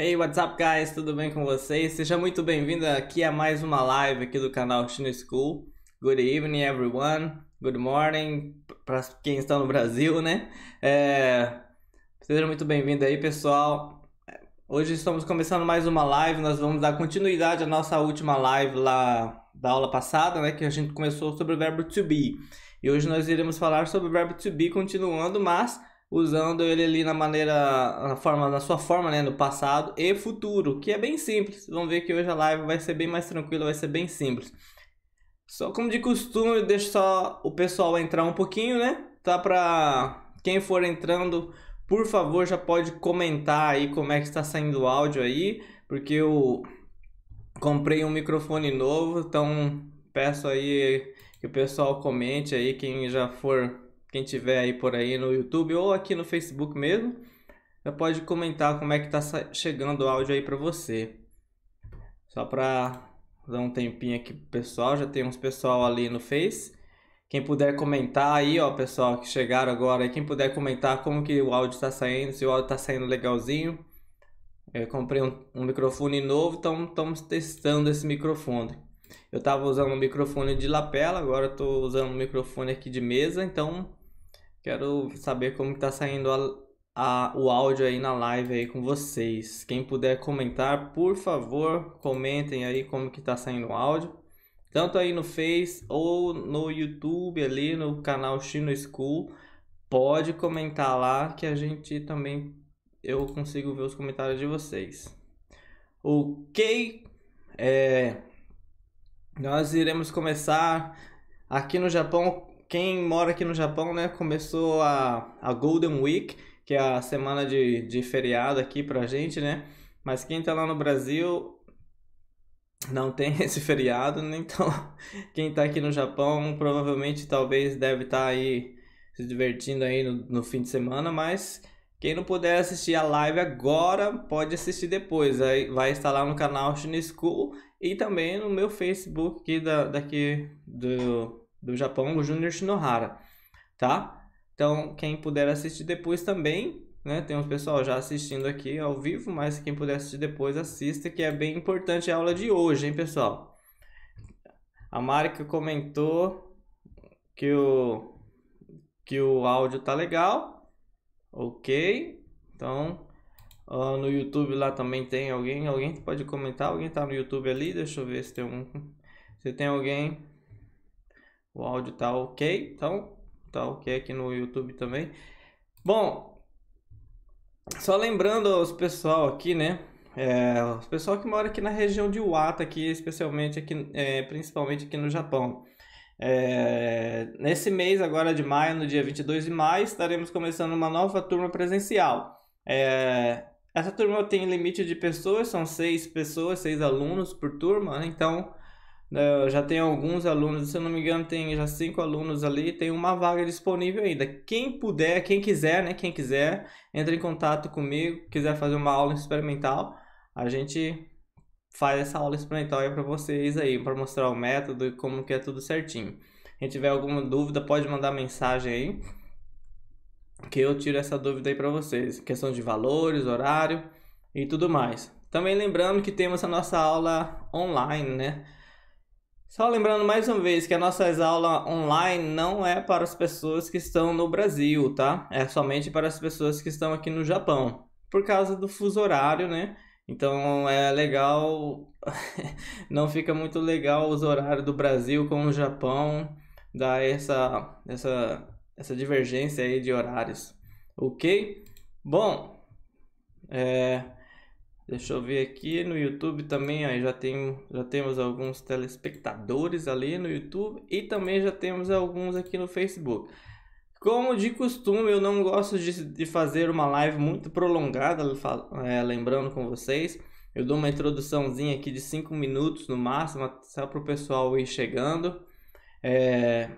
Hey, what's up, guys? Tudo bem com vocês? Seja muito bem-vindo aqui a mais uma live aqui do canal Chino School. Good evening, everyone. Good morning para quem está no Brasil, né? É... Seja muito bem-vindo aí, pessoal. Hoje estamos começando mais uma live. Nós vamos dar continuidade à nossa última live lá da aula passada, né? Que a gente começou sobre o verbo to be. E hoje nós iremos falar sobre o verbo to be continuando, mas usando ele ali na maneira, na forma, na sua forma, né, no passado e futuro, que é bem simples. Vamos ver que hoje a live vai ser bem mais tranquila, vai ser bem simples. Só como de costume, deixo só o pessoal entrar um pouquinho, né? Tá para quem for entrando, por favor, já pode comentar aí como é que está saindo o áudio aí, porque eu comprei um microfone novo, então peço aí que o pessoal comente aí quem já for quem tiver aí por aí no YouTube ou aqui no Facebook mesmo, já pode comentar como é que tá chegando o áudio aí para você. Só para dar um tempinho aqui pro pessoal, já tem uns pessoal ali no Face. Quem puder comentar aí, ó, pessoal que chegaram agora, quem puder comentar como que o áudio está saindo, se o áudio está saindo legalzinho. Eu comprei um, um microfone novo, então estamos testando esse microfone. Eu estava usando um microfone de lapela, agora estou usando um microfone aqui de mesa, então Quero saber como está saindo a, a, o áudio aí na live aí com vocês. Quem puder comentar, por favor, comentem aí como que está saindo o áudio. Tanto aí no Face ou no YouTube ali no canal Chino School. Pode comentar lá que a gente também eu consigo ver os comentários de vocês. Ok, é, nós iremos começar aqui no Japão quem mora aqui no Japão, né, começou a, a Golden Week, que é a semana de, de feriado aqui pra gente, né? Mas quem tá lá no Brasil não tem esse feriado, né? Então quem tá aqui no Japão provavelmente talvez deve estar tá aí se divertindo aí no, no fim de semana, mas quem não puder assistir a live agora, pode assistir depois. Aí vai estar lá no canal Chinese School e também no meu Facebook aqui da, daqui do, do Japão, o Junior Shinohara, tá? Então, quem puder assistir depois também, né? Tem uns pessoal já assistindo aqui ao vivo, mas quem puder assistir depois, assista, que é bem importante a aula de hoje, hein, pessoal? A Marika comentou que o, que o áudio tá legal, ok? Então, uh, no YouTube lá também tem alguém, alguém pode comentar, alguém tá no YouTube ali, deixa eu ver se tem um, se tem alguém o áudio tá ok, então tá ok aqui no YouTube também. Bom, só lembrando aos pessoal aqui, né? É, os pessoal que mora aqui na região de Wata, aqui, especialmente aqui, é, principalmente aqui no Japão. É, nesse mês agora de maio, no dia 22 de maio, estaremos começando uma nova turma presencial. É, essa turma tem limite de pessoas, são seis pessoas, seis alunos por turma, né? então já tem alguns alunos, se eu não me engano, tem já cinco alunos ali, tem uma vaga disponível ainda. Quem puder, quem quiser, né? Quem quiser, entre em contato comigo, quiser fazer uma aula experimental, a gente faz essa aula experimental aí para vocês aí, para mostrar o método e como que é tudo certinho. Quem tiver alguma dúvida, pode mandar mensagem aí, que eu tiro essa dúvida aí para vocês. Questão de valores, horário e tudo mais. Também lembrando que temos a nossa aula online, né? Só lembrando mais uma vez que a nossa aula online não é para as pessoas que estão no Brasil, tá? É somente para as pessoas que estão aqui no Japão, por causa do fuso horário, né? Então é legal, não fica muito legal os horários do Brasil com o Japão, dá essa, essa, essa divergência aí de horários, ok? Bom, é, Deixa eu ver aqui no YouTube também, aí já, tem, já temos alguns telespectadores ali no YouTube e também já temos alguns aqui no Facebook. Como de costume, eu não gosto de, de fazer uma live muito prolongada, é, lembrando com vocês. Eu dou uma introduçãozinha aqui de 5 minutos no máximo, só para o pessoal ir chegando. É,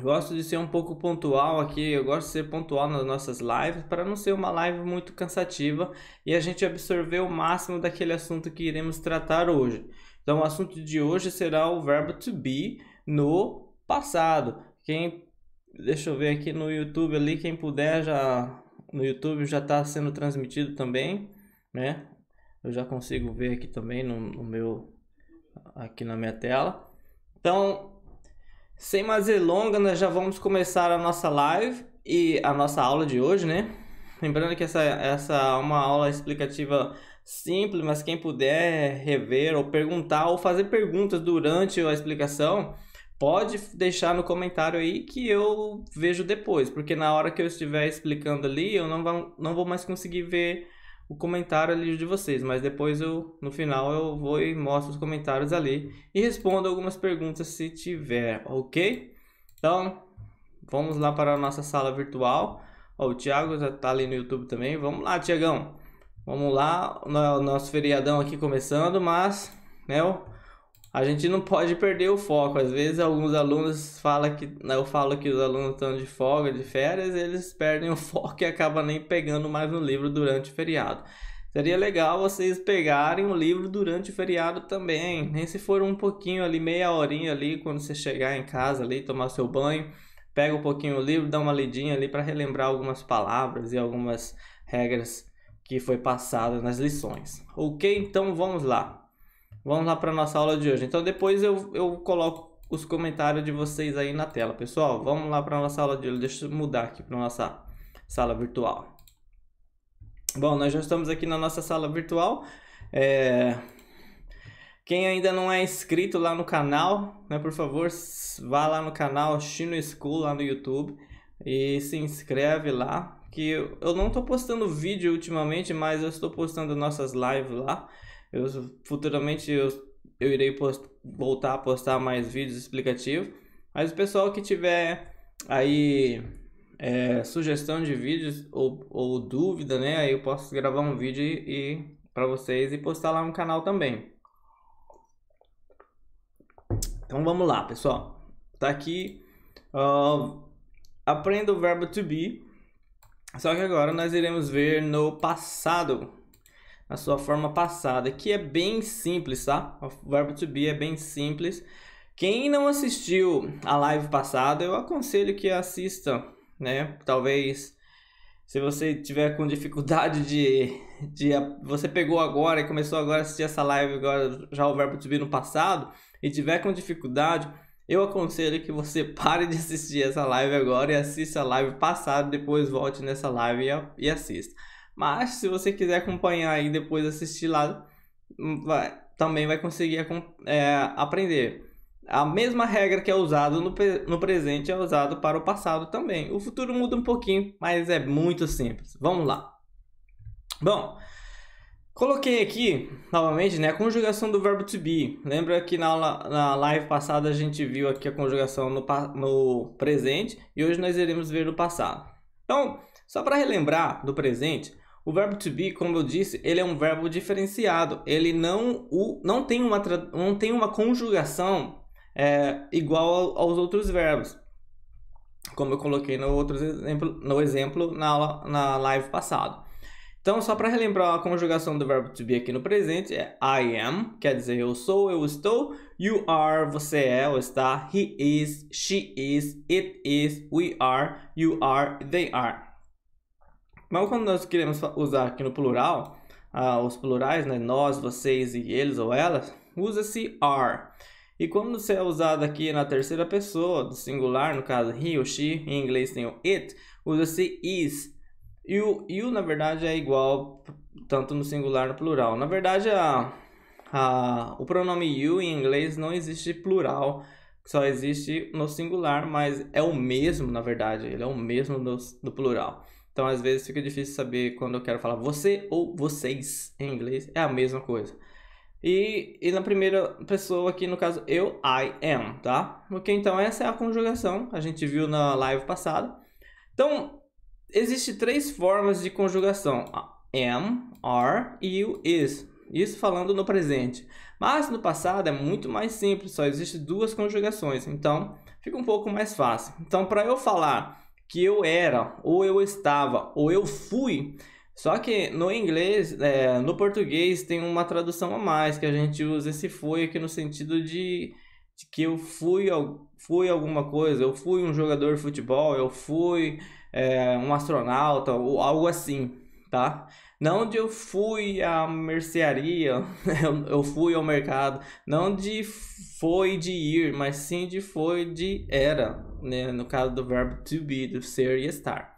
Gosto de ser um pouco pontual aqui, eu gosto de ser pontual nas nossas lives para não ser uma live muito cansativa e a gente absorver o máximo daquele assunto que iremos tratar hoje. Então, o assunto de hoje será o verbo to be no passado. Quem deixa eu ver aqui no YouTube ali, quem puder já no YouTube já está sendo transmitido também. né? Eu já consigo ver aqui também no, no meu aqui na minha tela. Então, sem mais delongas, nós já vamos começar a nossa live e a nossa aula de hoje, né? Lembrando que essa, essa é uma aula explicativa simples, mas quem puder rever ou perguntar ou fazer perguntas durante a explicação, pode deixar no comentário aí que eu vejo depois, porque na hora que eu estiver explicando ali, eu não vou, não vou mais conseguir ver o comentário ali de vocês, mas depois eu no final eu vou e mostro os comentários ali e respondo algumas perguntas se tiver, ok? Então, vamos lá para a nossa sala virtual. Ó, o Thiago já está ali no YouTube também. Vamos lá, Tiagão. Vamos lá, o nosso feriadão aqui começando, mas, né, a gente não pode perder o foco. Às vezes alguns alunos falam que, né, eu falo que os alunos estão de folga, de férias, eles perdem o foco e acabam nem pegando mais o livro durante o feriado. Seria legal vocês pegarem o livro durante o feriado também, nem se for um pouquinho ali, meia horinha ali, quando você chegar em casa ali, tomar seu banho, pega um pouquinho o livro, dá uma lidinha ali para relembrar algumas palavras e algumas regras que foi passada nas lições. Ok? Então vamos lá. Vamos lá para nossa aula de hoje. Então depois eu, eu coloco os comentários de vocês aí na tela. Pessoal, vamos lá para nossa aula de hoje. Deixa eu mudar aqui para nossa sala virtual. Bom, nós já estamos aqui na nossa sala virtual. É... Quem ainda não é inscrito lá no canal, né, por favor, vá lá no canal Chino School lá no YouTube e se inscreve lá. Que eu não estou postando vídeo ultimamente, mas eu estou postando nossas lives lá. Eu, futuramente eu, eu irei post, voltar a postar mais vídeos explicativos. Mas o pessoal que tiver aí é, sugestão de vídeos ou, ou dúvida, né? Aí eu posso gravar um vídeo e, e para vocês e postar lá no canal também. Então vamos lá, pessoal. Tá aqui. Uh, aprenda o verbo to be. Só que agora nós iremos ver no passado na sua forma passada, que é bem simples, tá? O verbo to be é bem simples. Quem não assistiu a live passada, eu aconselho que assista, né? Talvez se você tiver com dificuldade de, de você pegou agora e começou agora a assistir essa live agora já o verbo to be no passado e tiver com dificuldade, eu aconselho que você pare de assistir essa live agora e assista a live passada, depois volte nessa live e, e assista. Mas se você quiser acompanhar e depois assistir lá, hum, vai, também vai conseguir é, aprender. A mesma regra que é usada no, no presente é usado para o passado também. O futuro muda um pouquinho, mas é muito simples. Vamos lá. Bom, coloquei aqui novamente né, a conjugação do verbo to be. Lembra que na, aula, na live passada a gente viu aqui a conjugação no, no presente e hoje nós iremos ver no passado. Então, só para relembrar do presente, o verbo to be, como eu disse, ele é um verbo diferenciado. Ele não, o, não, tem, uma, não tem uma conjugação é, igual aos outros verbos. Como eu coloquei no, outro exemplo, no exemplo na, aula, na live passada. Então, só para relembrar a conjugação do verbo to be aqui no presente, é I am, quer dizer eu sou, eu estou. You are, você é ou está. He is, she is, it is, we are, you are, they are. Mas quando nós queremos usar aqui no plural, ah, os plurais, né, nós, vocês e eles ou elas, usa-se are. E quando você é usado aqui na terceira pessoa, do singular, no caso he ou she, em inglês tem o it, usa-se is. E o you, na verdade, é igual tanto no singular no plural. Na verdade, a, a, o pronome you em inglês não existe plural, só existe no singular, mas é o mesmo, na verdade, ele é o mesmo no, no plural. Então, às vezes, fica difícil saber quando eu quero falar você ou vocês em inglês. É a mesma coisa. E, e na primeira pessoa aqui, no caso, eu, I am, tá? Ok, então essa é a conjugação. A gente viu na live passada. Então, existe três formas de conjugação. Am, are e o is. Isso falando no presente. Mas no passado é muito mais simples, só existe duas conjugações. Então, fica um pouco mais fácil. Então, para eu falar que eu era, ou eu estava, ou eu fui. Só que no inglês, é, no português, tem uma tradução a mais que a gente usa esse foi aqui no sentido de, de que eu fui, fui alguma coisa, eu fui um jogador de futebol, eu fui é, um astronauta, ou algo assim, tá? Não de eu fui à mercearia, eu fui ao mercado. Não de foi de ir, mas sim de foi de era, né? No caso do verbo to be, do ser e estar.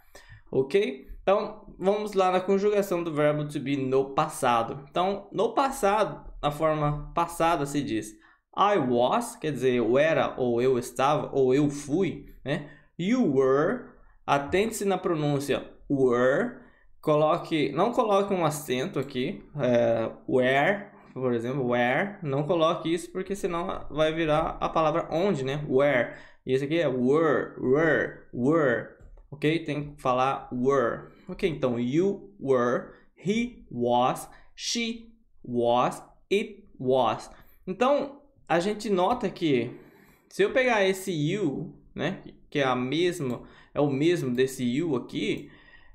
Ok? Então, vamos lá na conjugação do verbo to be no passado. Então, no passado, na forma passada se diz I was, quer dizer, eu era, ou eu estava, ou eu fui, né? You were, atente-se na pronúncia were, coloque, não coloque um acento aqui, é, where, por exemplo, where, não coloque isso porque senão vai virar a palavra onde, né? Where. E esse aqui é were, were, were, ok? Tem que falar were. Ok, então you were, he was, she was, it was. Então a gente nota que se eu pegar esse you, né, que é a mesmo, é o mesmo desse you aqui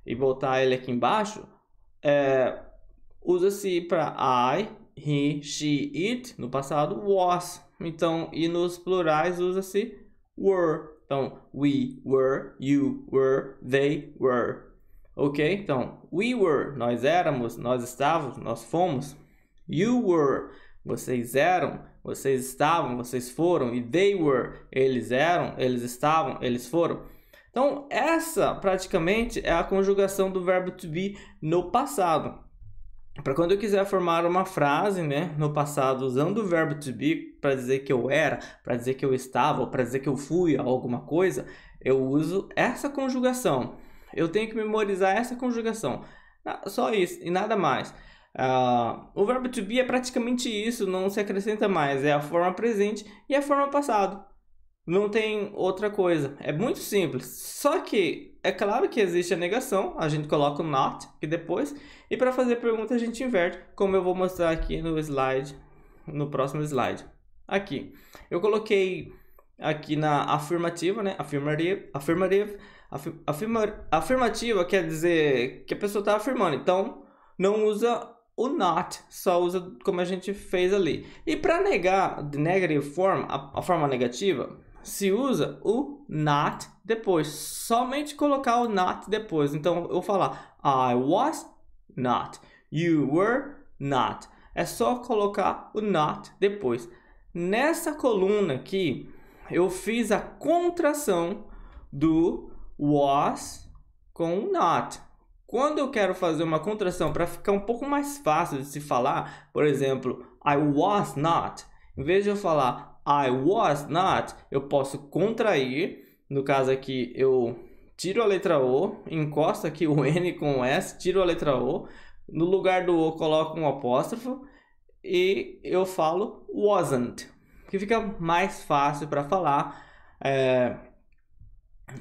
e botar ele aqui embaixo, é, usa-se para I, he, she, it no passado was. Então e nos plurais usa-se were. Então we were, you were, they were. Ok? Então, we were, nós éramos, nós estávamos, nós fomos. You were, vocês eram, vocês estavam, vocês foram. E they were, eles eram, eles estavam, eles foram. Então, essa praticamente é a conjugação do verbo to be no passado. Para quando eu quiser formar uma frase, né, no passado, usando o verbo to be para dizer que eu era, para dizer que eu estava, para dizer que eu fui a alguma coisa, eu uso essa conjugação. Eu tenho que memorizar essa conjugação. Só isso e nada mais. Uh, o verbo to be é praticamente isso, não se acrescenta mais. É a forma presente e a forma passado. Não tem outra coisa. É muito simples. Só que é claro que existe a negação. A gente coloca o not e depois. E para fazer pergunta a gente inverte, como eu vou mostrar aqui no slide, no próximo slide. Aqui. Eu coloquei aqui na afirmativa, né? Affirmative, affirmative Afirma, afirmativa quer dizer que a pessoa está afirmando, então não usa o not, só usa como a gente fez ali. E para negar the negative form, a, a, forma negativa, se usa o not depois, somente colocar o not depois. Então eu vou falar I was not, you were not. É só colocar o not depois. Nessa coluna aqui, eu fiz a contração do was com not. Quando eu quero fazer uma contração para ficar um pouco mais fácil de se falar, por exemplo, I was not, em vez de eu falar I was not, eu posso contrair. No caso aqui, eu tiro a letra O, encosto aqui o N com o S, tiro a letra O. No lugar do O, coloco um apóstrofo e eu falo wasn't, que fica mais fácil para falar. É,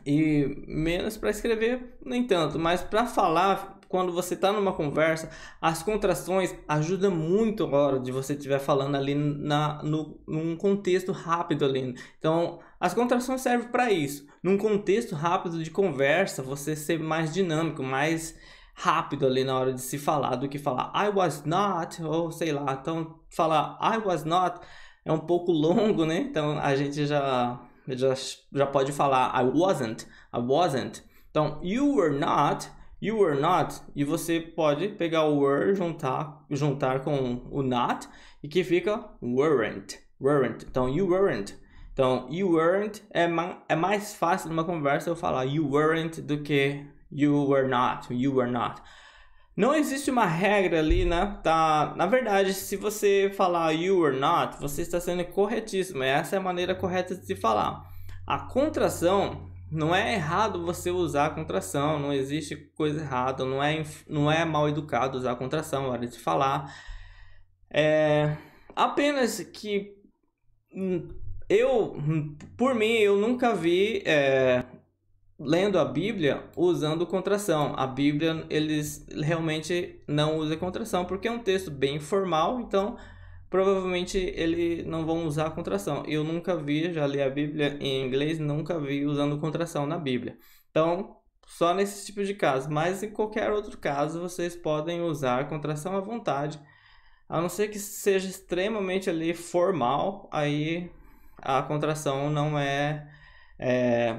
e menos para escrever, nem tanto, mas para falar, quando você está numa conversa, as contrações ajudam muito a hora de você estiver falando ali na, no, num contexto rápido ali. Então, as contrações servem para isso. Num contexto rápido de conversa, você ser mais dinâmico, mais rápido ali na hora de se falar do que falar I was not, ou sei lá. Então, falar I was not é um pouco longo, né? Então, a gente já já, já pode falar I wasn't, I wasn't. Então, you were not, you were not, e você pode pegar o were, juntar, juntar com o not, e que fica weren't, weren't. Então, you weren't. Então, you weren't é, é mais fácil numa conversa eu falar you weren't do que you were not, you were not. Não existe uma regra ali, né? Tá, na verdade, se você falar you or not, você está sendo corretíssimo. Essa é a maneira correta de se falar. A contração não é errado você usar a contração, não existe coisa errada, não é, não é mal educado usar a contração na hora de falar. É apenas que hum, eu, por mim, eu nunca vi é, lendo a Bíblia usando contração. A Bíblia eles realmente não usam contração porque é um texto bem formal, então provavelmente eles não vão usar contração. Eu nunca vi, já li a Bíblia em inglês, nunca vi usando contração na Bíblia. Então, só nesse tipo de caso, mas em qualquer outro caso vocês podem usar contração à vontade. A não ser que seja extremamente ali formal, aí a contração não é, é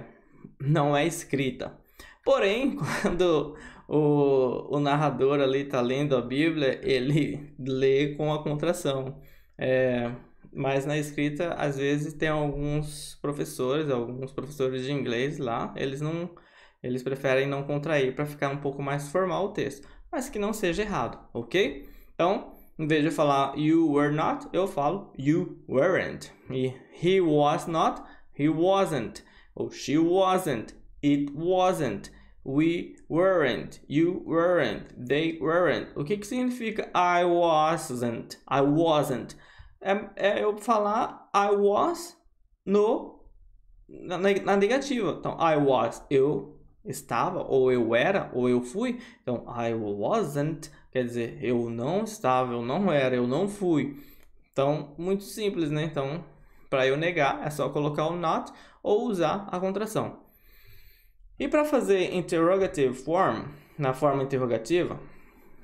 não é escrita. Porém, quando o, o narrador ali tá lendo a Bíblia, ele lê com a contração. É, mas na escrita, às vezes tem alguns professores, alguns professores de inglês lá, eles não eles preferem não contrair para ficar um pouco mais formal o texto, mas que não seja errado, ok? Então, em vez de falar you were not, eu falo you weren't. E he was not, he wasn't. Ou she wasn't, it wasn't. We weren't, you weren't, they weren't. O que, que significa I wasn't? I wasn't. É, é eu falar I was no na, na negativa. Então, I was, eu estava, ou eu era, ou eu fui. Então, I wasn't quer dizer eu não estava, eu não era, eu não fui. Então, muito simples, né? Então, para eu negar, é só colocar o not ou usar a contração. E para fazer interrogative form, na forma interrogativa,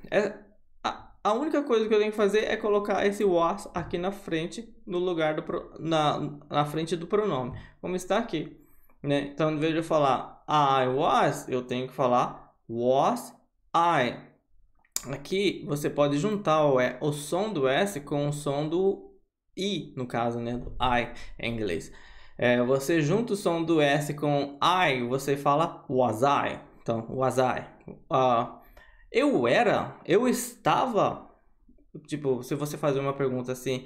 é, a, a única coisa que eu tenho que fazer é colocar esse was aqui na frente, no lugar do na, na frente do pronome, como está aqui. Né? Então, em vez de eu falar I was, eu tenho que falar was I. Aqui você pode juntar o, o som do S com o som do I, no caso, né? Do I em inglês. É, você junta o som do S com I, você fala was I. Então, was I. Uh, eu era, eu estava. Tipo, se você fazer uma pergunta assim,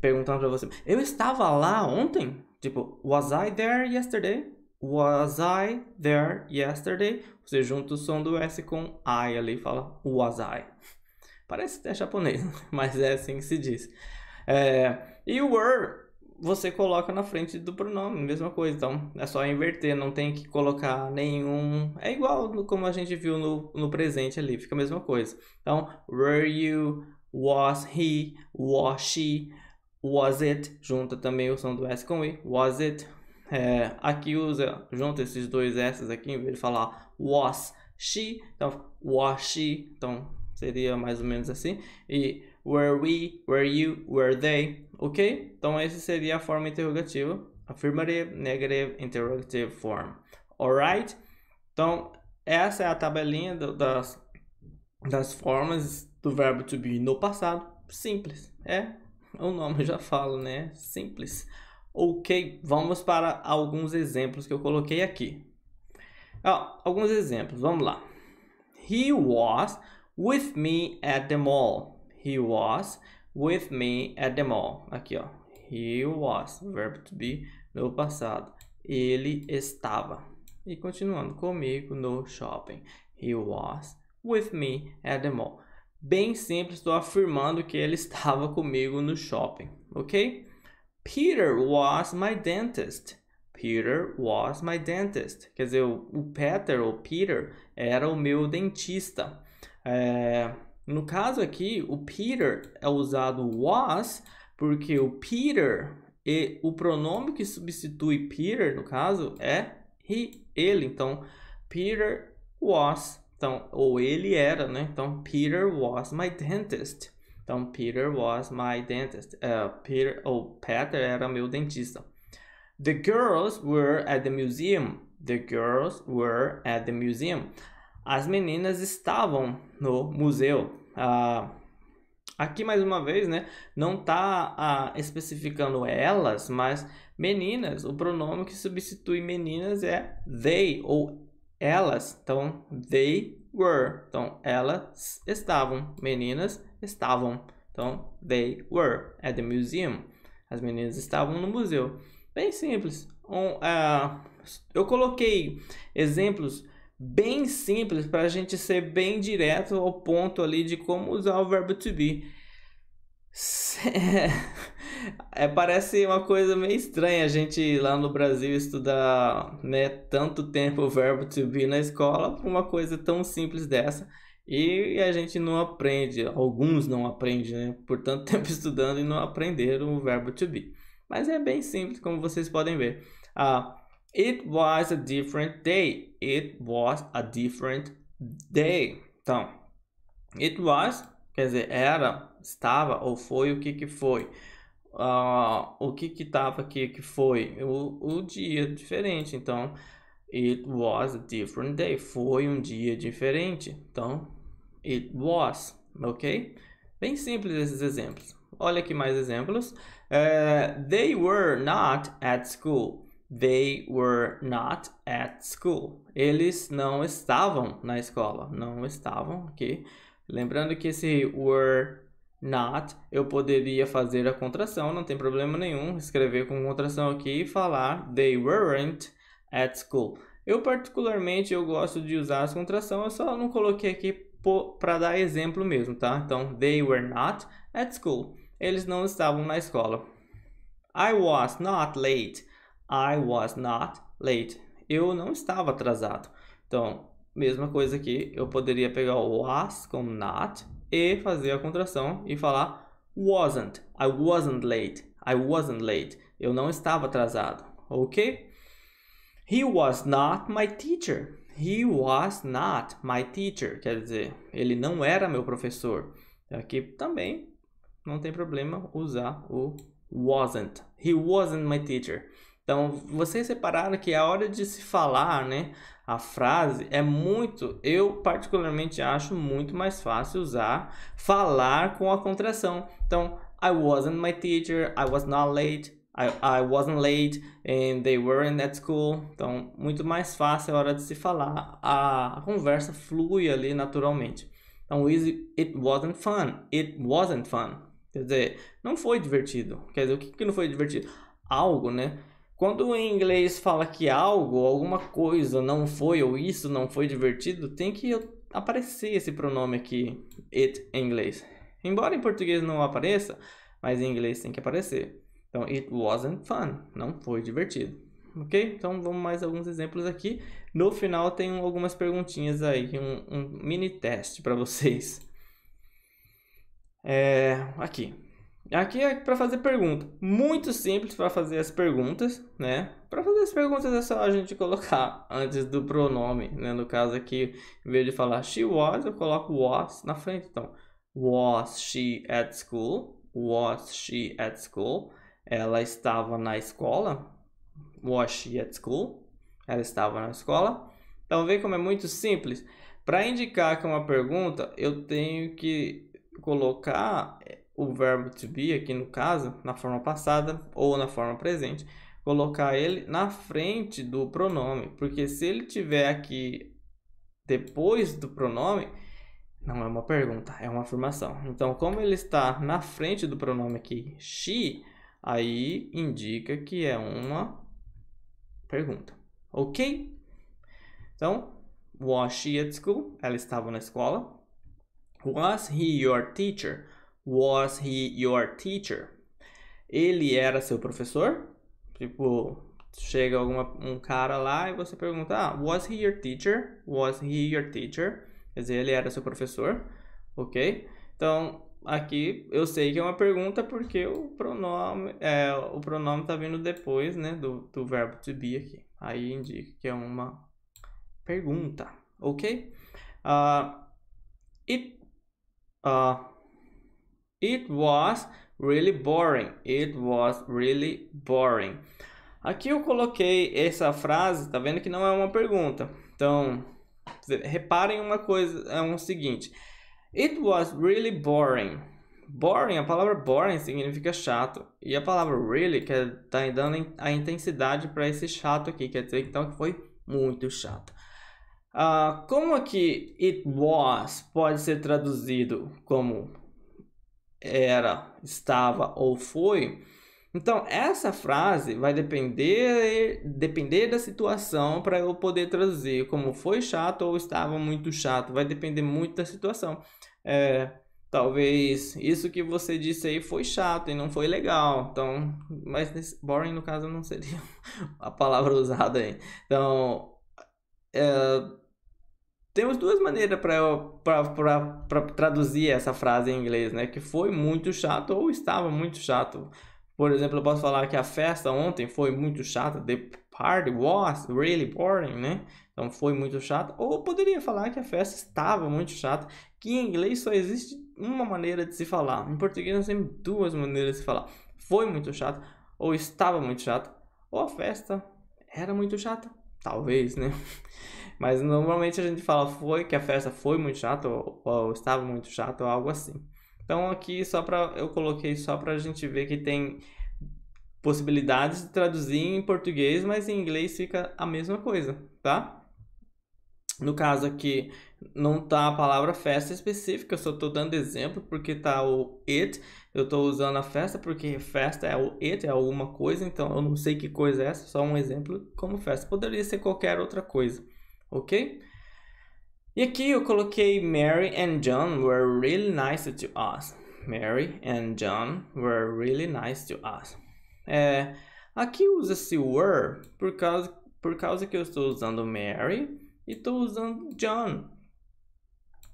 perguntando para você, eu estava lá ontem? Tipo, was I there yesterday? Was I there yesterday? Você junta o som do S com I ali e fala was I. Parece até japonês, mas é assim que se diz. É, e o were você coloca na frente do pronome, mesma coisa. Então é só inverter, não tem que colocar nenhum. É igual como a gente viu no, no presente ali, fica a mesma coisa. Então, were you, was he, was she, was it, junta também o som do S com I, was it, é, aqui usa, junta esses dois S aqui, em vez de falar was she, então was she, então seria mais ou menos assim. E were we, were you, were they, ok? Então essa seria a forma interrogativa, affirmative, negative, interrogative form, alright? Então essa é a tabelinha do, das, das formas do verbo to be no passado, simples, é, o nome já fala, né? Simples. Ok, vamos para alguns exemplos que eu coloquei aqui. Alguns exemplos, vamos lá. He was with me at the mall. He was with me at the mall. Aqui, ó. He was, verbo to be no passado. Ele estava. E continuando, comigo no shopping. He was with me at the mall. Bem simples, estou afirmando que ele estava comigo no shopping, ok? Peter was my dentist. Peter was my dentist. Quer dizer, o Peter ou Peter era o meu dentista. É, no caso aqui, o Peter é usado was porque o Peter e o pronome que substitui Peter, no caso, é he, ele. Então, Peter was. Então, ou ele era, né? Então, Peter was my dentist. Então, Peter was my dentist. Uh, Peter ou Peter era meu dentista. The girls were at the museum. The girls were at the museum. As meninas estavam no museu. Uh, aqui mais uma vez, né? Não tá uh, especificando elas, mas meninas. O pronome que substitui meninas é they ou elas. Então, they were. Então, elas estavam. Meninas estavam. Então, they were at the museum. As meninas estavam no museu. Bem simples. Um, uh, eu coloquei exemplos bem simples para a gente ser bem direto ao ponto ali de como usar o verbo to be. É, parece uma coisa meio estranha a gente lá no Brasil estudar né, tanto tempo o verbo to be na escola para uma coisa tão simples dessa. E a gente não aprende, alguns não aprendem, né? Por tanto tempo estudando e não aprenderam o verbo to be. Mas é bem simples, como vocês podem ver. Uh, it was a different day. It was a different day. Então, it was, quer dizer, era, estava ou foi o que que foi. Uh, o que que estava aqui que foi? O, o dia diferente. Então, It was a different day. Foi um dia diferente. Então, it was, ok? Bem simples esses exemplos. Olha aqui mais exemplos. Uh, they were not at school. They were not at school. Eles não estavam na escola. Não estavam, ok? Lembrando que esse were not, eu poderia fazer a contração, não tem problema nenhum, escrever com contração aqui e falar they weren't at school. Eu particularmente eu gosto de usar as contração, eu só não coloquei aqui para dar exemplo mesmo, tá? Então, they were not at school. Eles não estavam na escola. I was not late. I was not late. Eu não estava atrasado. Então, mesma coisa aqui, eu poderia pegar o was com not e fazer a contração e falar wasn't. I wasn't late. I wasn't late. Eu não estava atrasado. Ok? He was not my teacher. He was not my teacher. Quer dizer, ele não era meu professor. Aqui também não tem problema usar o wasn't. He wasn't my teacher. Então, vocês separaram que a hora de se falar, né, a frase é muito, eu particularmente acho muito mais fácil usar falar com a contração. Então, I wasn't my teacher, I was not late, I, I wasn't late and they weren't at school. Então, muito mais fácil a hora de se falar, a, a conversa flui ali naturalmente. Então, it wasn't fun, it wasn't fun. Quer dizer, não foi divertido. Quer dizer, o que, que não foi divertido? Algo, né? Quando em inglês fala que algo, alguma coisa não foi ou isso não foi divertido, tem que aparecer esse pronome aqui, it em inglês. Embora em português não apareça, mas em inglês tem que aparecer. Então, it wasn't fun, não foi divertido. Ok? Então, vamos mais alguns exemplos aqui. No final tem algumas perguntinhas aí, um, um mini teste para vocês. É, aqui, Aqui é para fazer pergunta. Muito simples para fazer as perguntas, né? Para fazer as perguntas é só a gente colocar antes do pronome, né? No caso aqui, em vez de falar she was, eu coloco was na frente. Então, was she at school? Was she at school? Ela estava na escola? Was she at school? Ela estava na escola? Então, vê como é muito simples. Para indicar que é uma pergunta, eu tenho que colocar o verbo to be aqui no caso, na forma passada ou na forma presente, colocar ele na frente do pronome, porque se ele tiver aqui depois do pronome, não é uma pergunta, é uma afirmação. Então, como ele está na frente do pronome aqui, she, aí indica que é uma pergunta. Ok? Então, was she at school? Ela estava na escola. Was he your teacher? Was he your teacher? Ele era seu professor? Tipo, chega alguma, um cara lá e você pergunta: ah, Was he your teacher? Was he your teacher? Quer dizer, ele era seu professor, ok? Então, aqui eu sei que é uma pergunta porque o pronome, é, o pronome tá vindo depois, né, do, do verbo to be aqui. Aí indica que é uma pergunta, ok? Uh, it, uh, It was really boring. It was really boring. Aqui eu coloquei essa frase, tá vendo que não é uma pergunta. Então, reparem uma coisa, é o um seguinte. It was really boring. Boring, a palavra boring significa chato. E a palavra really que tá dando a intensidade para esse chato aqui, quer dizer então que foi muito chato. Uh, como aqui it was pode ser traduzido como era, estava ou foi. Então, essa frase vai depender, depender da situação para eu poder traduzir como foi chato ou estava muito chato. Vai depender muito da situação. É, talvez isso que você disse aí foi chato e não foi legal. Então, mas boring no caso não seria a palavra usada aí. Então, é, temos duas maneiras para traduzir essa frase em inglês, né? Que foi muito chato ou estava muito chato. Por exemplo, eu posso falar que a festa ontem foi muito chata. The party was really boring, né? Então foi muito chato. Ou poderia falar que a festa estava muito chata. Que em inglês só existe uma maneira de se falar. Em português nós temos duas maneiras de se falar. Foi muito chato, ou estava muito chato, ou a festa era muito chata. Talvez, né? Mas normalmente a gente fala foi que a festa foi muito chata ou, ou estava muito chata ou algo assim. Então aqui só para eu coloquei só para a gente ver que tem possibilidades de traduzir em português, mas em inglês fica a mesma coisa, tá? No caso aqui não tá a palavra festa específica, eu só estou dando exemplo porque tá o it. Eu estou usando a festa porque festa é o it, é alguma coisa, então eu não sei que coisa é essa, só um exemplo como festa. Poderia ser qualquer outra coisa ok? E aqui eu coloquei Mary and John were really nice to us. Mary and John were really nice to us. É, aqui usa-se were por causa, por causa que eu estou usando Mary e estou usando John.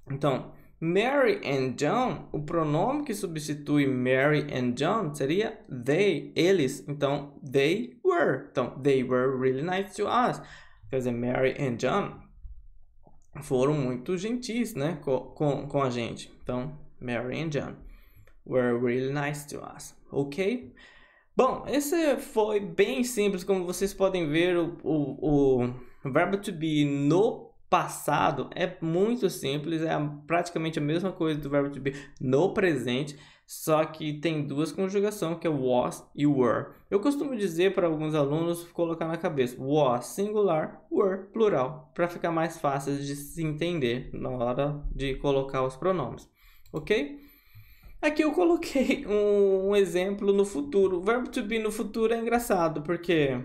Então, Mary and John, o pronome que substitui Mary and John seria they, eles. Então, they were. Então, they were really nice to us quer dizer, Mary e John, foram muito gentis, né, com, com, com a gente. Então, Mary e John were really nice to us, ok? Bom, esse foi bem simples, como vocês podem ver, o, o, o verbo to be no passado é muito simples, é praticamente a mesma coisa do verbo to be no presente, só que tem duas conjugações, que é was e were. Eu costumo dizer para alguns alunos colocar na cabeça was singular, were plural, para ficar mais fácil de se entender na hora de colocar os pronomes, ok? Aqui eu coloquei um, exemplo no futuro. O verbo to be no futuro é engraçado, porque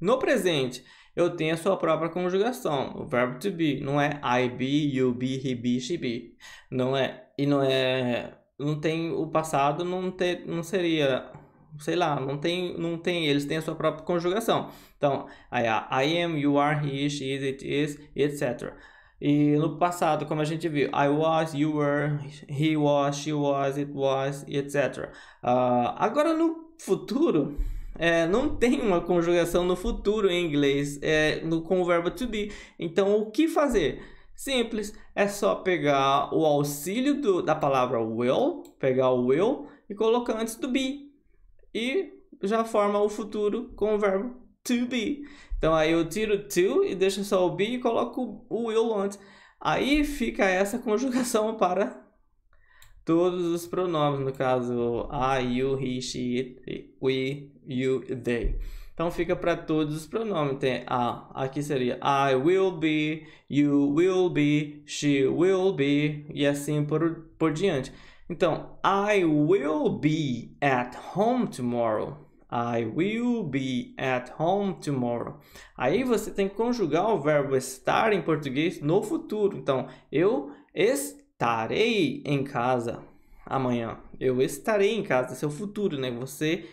no presente eu tenho a sua própria conjugação. O verbo to be não é I be, you be, he be, she be. Não é. E não é. Não tem o passado, não, ter, não seria. Sei lá, não tem, não tem. Eles têm a sua própria conjugação. Então, I, I am, you are, he, she is, it is, etc. E no passado, como a gente viu, I was, you were, he was, she was, it was, etc. Uh, agora no futuro, é, não tem uma conjugação no futuro em inglês é, no, com o verbo to be. Então, o que fazer? Simples, é só pegar o auxílio do, da palavra will, pegar o will e colocar antes do be. E já forma o futuro com o verbo to be. Então, aí eu tiro to e deixo só o be e coloco o will antes. Aí fica essa conjugação para todos os pronomes, no caso I, you, he, she, it, we, you, they. Então fica para todos os pronomes. Tem a, aqui seria I will be, you will be, she will be e assim por, por diante. Então, I will be at home tomorrow. I will be at home tomorrow. Aí você tem que conjugar o verbo estar em português no futuro. Então, eu estarei estarei em casa amanhã. Eu estarei em casa, esse é o futuro, né? Você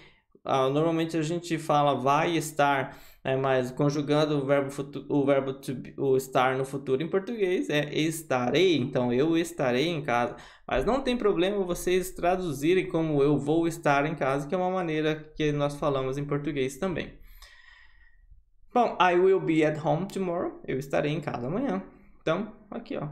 ah, normalmente a gente fala vai estar, né? mas conjugando o verbo futuro, o verbo to be, o estar no futuro em português é estarei. Então eu estarei em casa. Mas não tem problema vocês traduzirem como eu vou estar em casa, que é uma maneira que nós falamos em português também. Bom, I will be at home tomorrow. Eu estarei em casa amanhã. Então, aqui ó,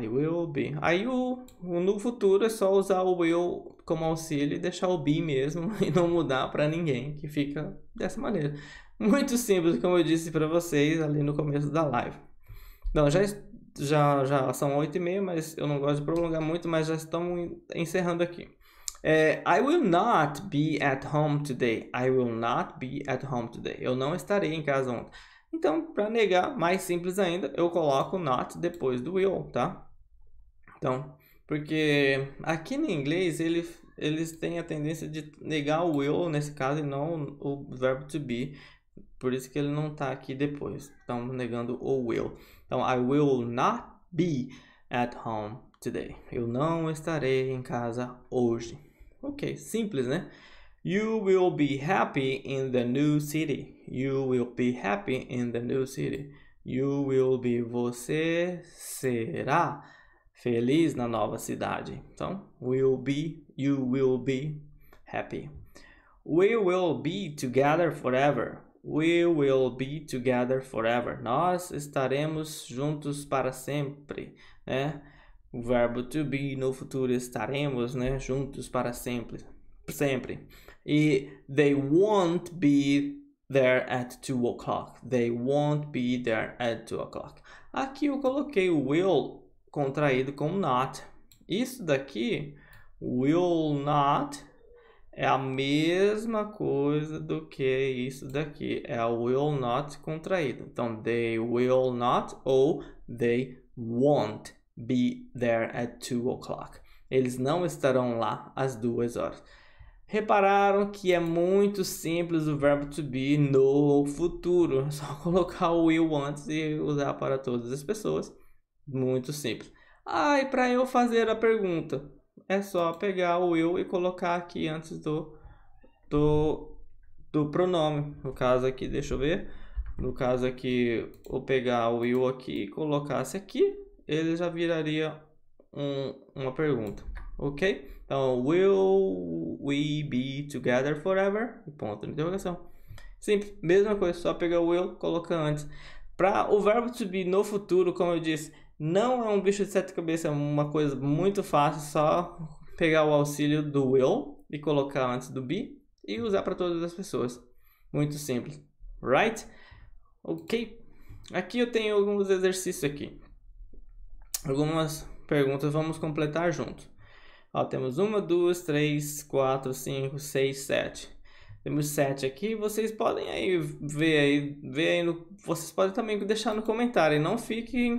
I will be. Aí o, no futuro é só usar o will como auxílio e deixar o be mesmo e não mudar para ninguém, que fica dessa maneira. Muito simples, como eu disse para vocês ali no começo da live. Não, já, já, já são 8 e meia, mas eu não gosto de prolongar muito, mas já estamos encerrando aqui. É, I will not be at home today. I will not be at home today. Eu não estarei em casa ontem. Então, para negar, mais simples ainda, eu coloco not depois do will, tá? Então, porque aqui no inglês ele, eles têm a tendência de negar o will nesse caso e não o verbo to be. Por isso que ele não está aqui depois. Estão negando o will. Então, I will not be at home today. Eu não estarei em casa hoje. Ok, simples, né? You will be happy in the new city. You will be happy in the new city. You will be. Você será feliz na nova cidade. Então, will be. You will be happy. We will be together forever. We will be together forever. Nós estaremos juntos para sempre, né? O verbo to be no futuro estaremos, né, juntos para sempre, sempre. E they won't be there at 2 o'clock. They won't be there at 2 o'clock. Aqui eu coloquei o will contraído com not. Isso daqui, will not, é a mesma coisa do que isso daqui. É a will not contraído. Então, they will not ou they won't be there at 2 o'clock. Eles não estarão lá às duas horas. Repararam que é muito simples o verbo to be no futuro. É só colocar o will antes e usar para todas as pessoas. Muito simples. Ah, e para eu fazer a pergunta, é só pegar o will e colocar aqui antes do, do, do pronome. No caso aqui, deixa eu ver. No caso aqui, eu pegar o will aqui e colocasse aqui, ele já viraria um, uma pergunta, ok? Então, will we be together forever? Ponto de interrogação. Simples, mesma coisa, só pegar o will, colocar antes. Para o verbo to be no futuro, como eu disse, não é um bicho de sete cabeças, é uma coisa muito fácil, só pegar o auxílio do will e colocar antes do be e usar para todas as pessoas. Muito simples, right? Ok. Aqui eu tenho alguns exercícios aqui. Algumas perguntas vamos completar juntos. Ó, temos uma, duas, três, quatro, cinco, seis, sete. Temos sete aqui. Vocês podem aí ver aí, ver aí no, vocês podem também deixar no comentário. Não fiquem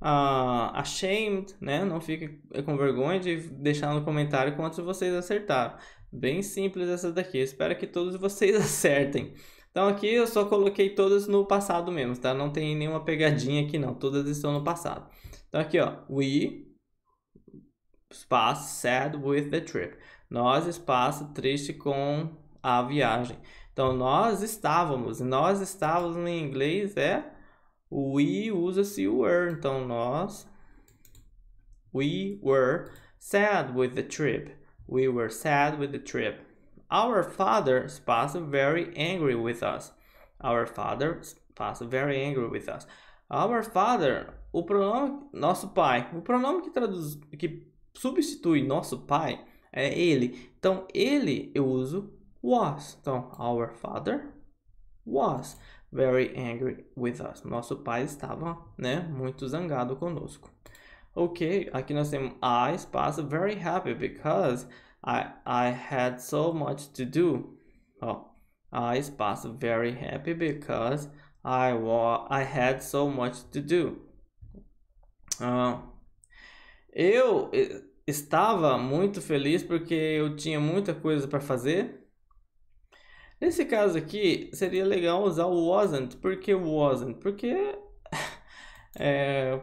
uh, ashamed, né? Não fiquem com vergonha de deixar no comentário quantos vocês acertaram. Bem simples essa daqui. Espero que todos vocês acertem. Então aqui eu só coloquei todas no passado mesmo, tá? Não tem nenhuma pegadinha aqui não. Todas estão no passado. Então aqui, ó, we espaço sad with the trip. Nós espaço triste com a viagem. Então nós estávamos, nós estávamos em inglês é we usa-se were. Então nós we were sad with the trip. We were sad with the trip. Our father espaço very angry with us. Our father espaço very angry with us. Our father o pronome nosso pai, o pronome que traduz que substitui nosso pai é ele. Então ele eu uso was. Então our father was very angry with us. Nosso pai estava, né, muito zangado conosco. Ok, aqui nós temos I espaço very happy because I I had so much to do. Oh, I espaço very happy because I wa I had so much to do. Ah, eu estava muito feliz porque eu tinha muita coisa para fazer. Nesse caso aqui, seria legal usar o wasn't. Por que wasn't? Porque é,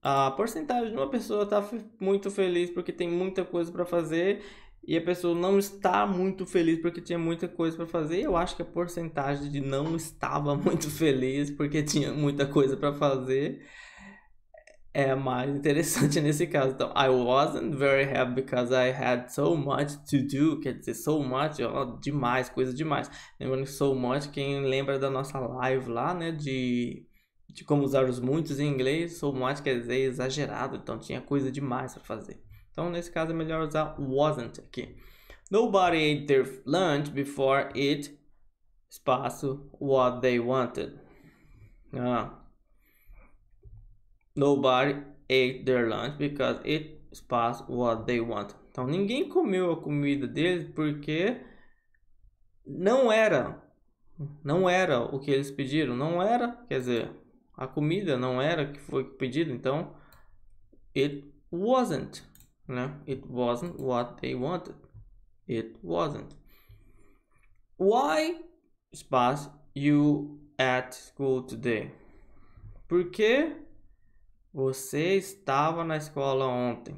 a porcentagem de uma pessoa está muito feliz porque tem muita coisa para fazer e a pessoa não está muito feliz porque tinha muita coisa para fazer. Eu acho que a porcentagem de não estava muito feliz porque tinha muita coisa para fazer é mais interessante nesse caso. Então, I wasn't very happy because I had so much to do. Quer dizer, so much, ó, demais, coisa demais. Lembrando que so much, quem lembra da nossa live lá, né, de, de como usar os muitos em inglês, so much quer dizer exagerado, então tinha coisa demais para fazer. Então, nesse caso, é melhor usar wasn't aqui. Nobody ate their lunch before it, espaço, what they wanted. Ah, Nobody ate their lunch because it was what they want. Então ninguém comeu a comida deles porque não era, não era o que eles pediram, não era, quer dizer, a comida não era que foi pedido, então it wasn't, né? It wasn't what they wanted. It wasn't. Why espaço you at school today? Por que você estava na escola ontem.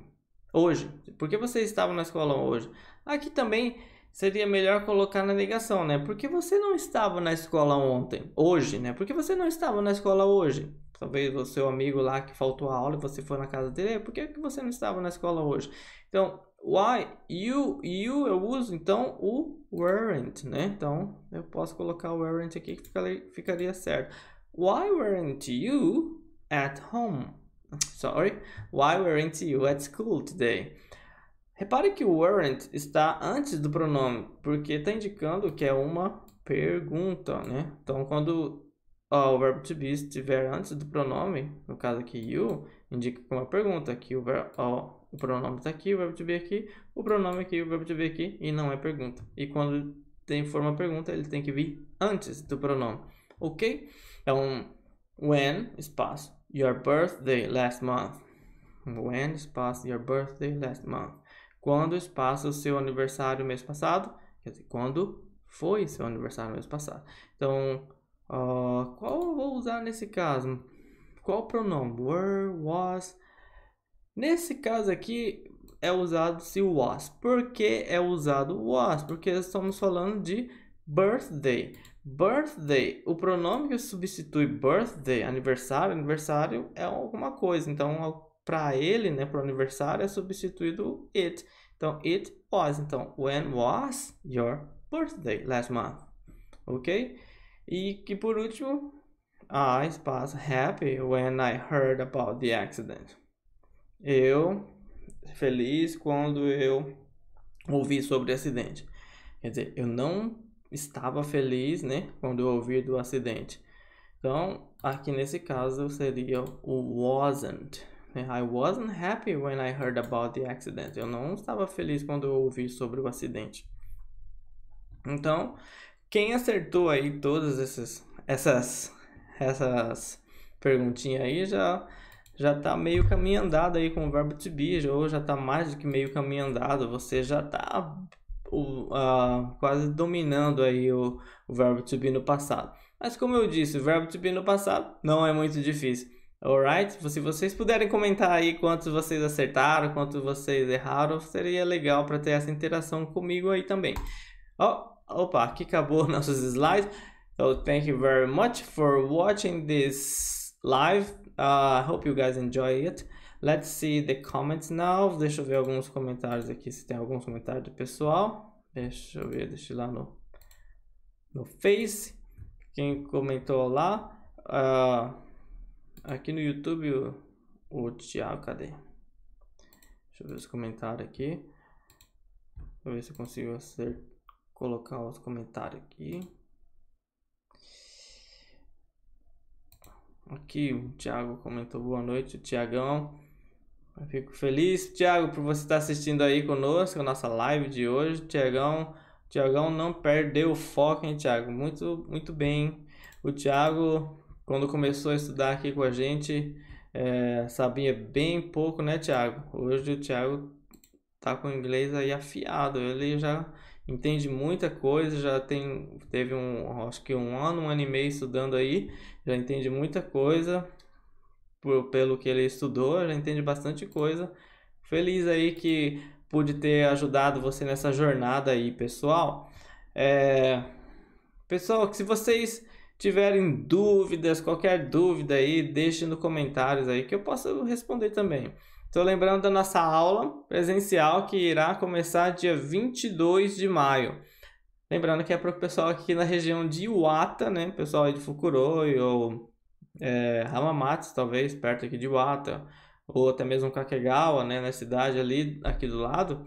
Hoje. Por que você estava na escola hoje? Aqui também seria melhor colocar na negação, né? Porque você não estava na escola ontem, hoje, né? Porque você não estava na escola hoje. Talvez o seu amigo lá que faltou a aula e você foi na casa dele. Por que, que você não estava na escola hoje? Então, why you you eu uso então o weren't, né? Então, eu posso colocar o weren't aqui que ficaria, ficaria certo. Why weren't you at home? Sorry, why weren't you at school today? Repare que o weren't está antes do pronome, porque está indicando que é uma pergunta, né? Então, quando ó, o verbo to be estiver antes do pronome, no caso aqui you, indica que é uma pergunta. Aqui o, ver, ó, o pronome está aqui, o verbo to be aqui, o pronome aqui, o verbo to be aqui, e não é pergunta. E quando tem forma pergunta, ele tem que vir antes do pronome, ok? Então, when, espaço, your birthday last month. When, espaço, your birthday last month. Quando, o seu aniversário mês passado. Quer dizer, quando foi seu aniversário mês passado. Então, uh, qual eu vou usar nesse caso? Qual pronome? Were, was. Nesse caso aqui é usado se was. Por que é usado was? Porque estamos falando de birthday. Birthday, o pronome que substitui birthday, aniversário, aniversário é alguma coisa. Então, para ele, né, para o aniversário, é substituído it. Então, it was. Então, when was your birthday last month? Ok? E que por último, I espaço happy when I heard about the accident. Eu feliz quando eu ouvi sobre o acidente. Quer dizer, eu não estava feliz, né, quando eu ouvi do acidente. Então, aqui nesse caso seria o wasn't. Né? I wasn't happy when I heard about the accident. Eu não estava feliz quando eu ouvi sobre o acidente. Então, quem acertou aí todas essas essas essas perguntinhas aí já já tá meio caminho andado aí com o verbo to be, ou já tá mais do que meio caminho andado, você já tá uh, quase dominando aí o, o verbo to be no passado. Mas como eu disse, o verbo to be no passado não é muito difícil. Alright? Se vocês puderem comentar aí quantos vocês acertaram, quantos vocês erraram, seria legal para ter essa interação comigo aí também. Oh, opa, aqui acabou nossos slides. So thank you very much for watching this live. Uh, I hope you guys enjoy it. Let's see the comments now. Deixa eu ver alguns comentários aqui, se tem alguns comentários do pessoal. Deixa eu ver, deixa eu ir lá no, no Face. Quem comentou lá. Uh, aqui no YouTube, o, o Thiago, cadê? Deixa eu ver os comentários aqui. Vou ver se eu consigo acertar, colocar os comentários aqui. Aqui o Thiago comentou boa noite, o Tiagão. Eu fico feliz, Thiago, por você estar assistindo aí conosco, a nossa live de hoje. Tiagão, Tiagão não perdeu o foco, hein, Thiago? Muito, muito bem. O Thiago, quando começou a estudar aqui com a gente, é, sabia bem pouco, né, Thiago? Hoje o Thiago tá com o inglês aí afiado. Ele já entende muita coisa, já tem, teve um, acho que um ano, um ano e meio estudando aí, já entende muita coisa por, pelo que ele estudou, já entende bastante coisa. Feliz aí que pude ter ajudado você nessa jornada aí, pessoal. É... Pessoal, se vocês tiverem dúvidas, qualquer dúvida aí, deixe nos comentários aí que eu possa responder também. Estou lembrando da nossa aula presencial que irá começar dia 22 de maio. Lembrando que é para o pessoal aqui na região de Iwata, né? Pessoal aí de Fukuroi ou é, Hamamatsu, talvez, perto aqui de Iwata, ou até mesmo Kakegawa, né, na cidade ali, aqui do lado.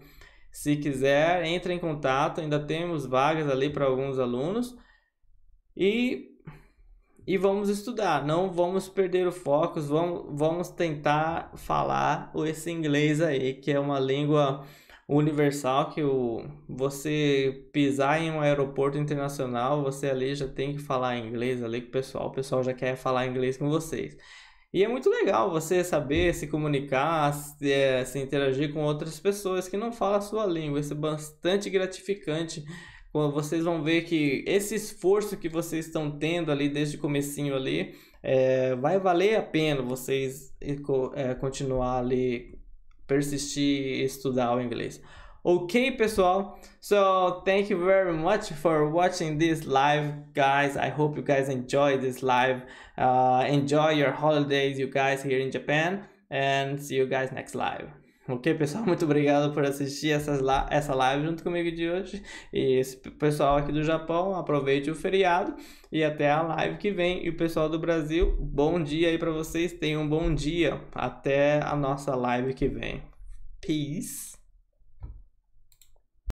Se quiser, entre em contato, ainda temos vagas ali para alguns alunos. E, e vamos estudar, não vamos perder o foco, vamos, vamos tentar falar esse inglês aí, que é uma língua universal que o, você pisar em um aeroporto internacional, você ali já tem que falar inglês ali com o pessoal, o pessoal já quer falar inglês com vocês. E é muito legal você saber se comunicar, se, é, se interagir com outras pessoas que não falam a sua língua. Isso é bastante gratificante. Vocês vão ver que esse esforço que vocês estão tendo ali desde o comecinho ali, é, vai valer a pena vocês é, continuar ali persistir e estudar o inglês. Ok, pessoal? So, thank you very much for watching this live, guys. I hope you guys enjoy this live. Uh, enjoy your holidays, you guys, here in Japan. And see you guys next live. Ok, pessoal? Muito obrigado por assistir essas, essa live junto comigo de hoje. E esse pessoal aqui do Japão, aproveite o feriado e até a live que vem. E o pessoal do Brasil, bom dia aí para vocês. Tenham um bom dia. Até a nossa live que vem. Peace.